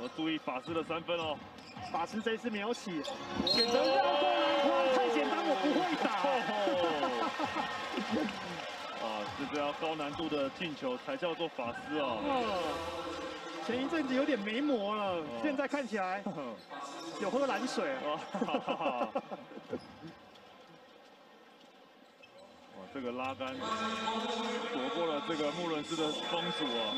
要注意法师的三分哦。法师这次没有起，选择绕过篮筐，太简单，我不会打。啊，这个要高难度的进球才叫做法师哦。前一阵子有点没磨了，现在看起来 有喝蓝水。哇，这个拉杆躲过了这个穆伦斯的封阻啊。